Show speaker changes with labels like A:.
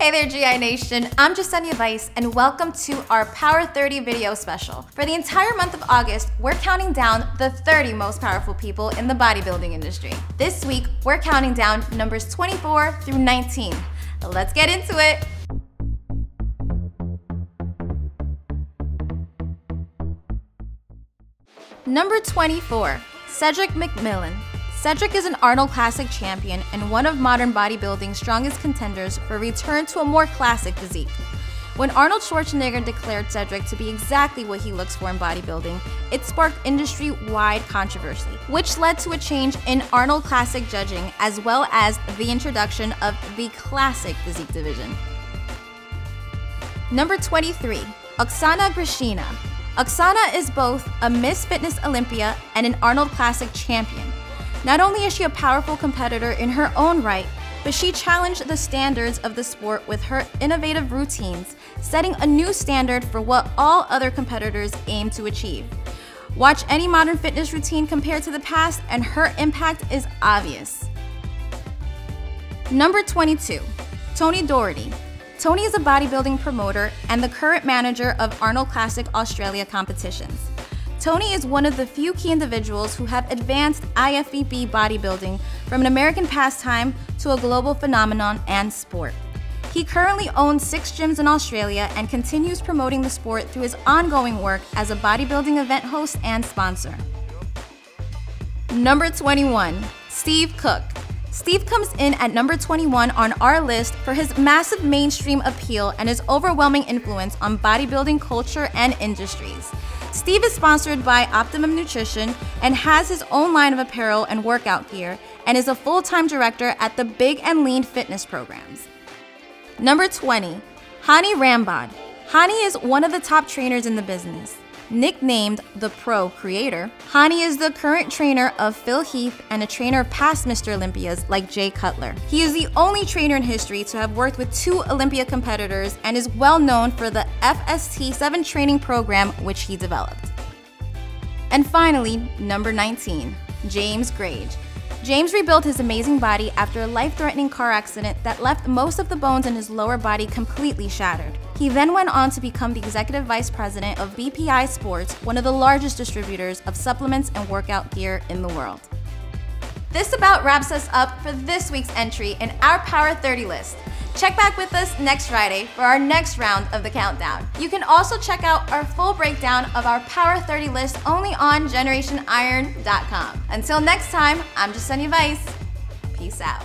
A: Hey there, GI Nation. I'm Jasenia Vice, and welcome to our Power 30 video special. For the entire month of August, we're counting down the 30 most powerful people in the bodybuilding industry. This week, we're counting down numbers 24 through 19. Let's get into it. Number 24, Cedric McMillan. Cedric is an Arnold Classic champion and one of modern bodybuilding's strongest contenders for a return to a more classic physique. When Arnold Schwarzenegger declared Cedric to be exactly what he looks for in bodybuilding, it sparked industry wide controversy, which led to a change in Arnold Classic judging as well as the introduction of the Classic Physique division. Number 23, Oksana Grishina. Oksana is both a Miss Fitness Olympia and an Arnold Classic champion. Not only is she a powerful competitor in her own right, but she challenged the standards of the sport with her innovative routines, setting a new standard for what all other competitors aim to achieve. Watch any modern fitness routine compared to the past, and her impact is obvious. Number 22, Tony Doherty. Tony is a bodybuilding promoter and the current manager of Arnold Classic Australia competitions. Tony is one of the few key individuals who have advanced IFBB bodybuilding from an American pastime to a global phenomenon and sport. He currently owns six gyms in Australia and continues promoting the sport through his ongoing work as a bodybuilding event host and sponsor. Number 21, Steve Cook. Steve comes in at number 21 on our list for his massive mainstream appeal and his overwhelming influence on bodybuilding culture and industries. Steve is sponsored by Optimum Nutrition and has his own line of apparel and workout gear and is a full time director at the Big and Lean fitness programs. Number 20, Hani Rambod. Hani is one of the top trainers in the business. Nicknamed the Pro Creator, Hani is the current trainer of Phil Heath and a trainer of past Mr. Olympias like Jay Cutler. He is the only trainer in history to have worked with two Olympia competitors and is well known for the FST 7 training program which he developed. And finally, number 19, James Grage. James rebuilt his amazing body after a life threatening car accident that left most of the bones in his lower body completely shattered. He then went on to become the executive vice president of BPI Sports, one of the largest distributors of supplements and workout gear in the world. This about wraps us up for this week's entry in our Power 30 list. Check back with us next Friday for our next round of the countdown. You can also check out our full breakdown of our Power 30 list only on GenerationIron.com. Until next time, I'm Jasenia Vice. Peace out.